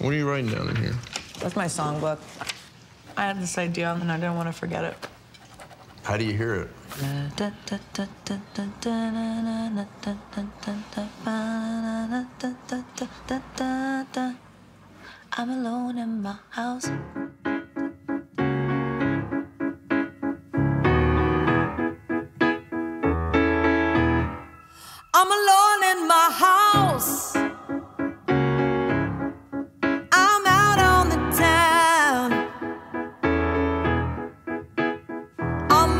What are you writing down in here? That's my songbook. I had this idea and I didn't want to forget it. How do you hear it? I'm alone in my house. I'm alone in my house.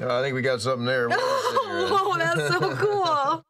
I think we got something there. oh, that's so cool.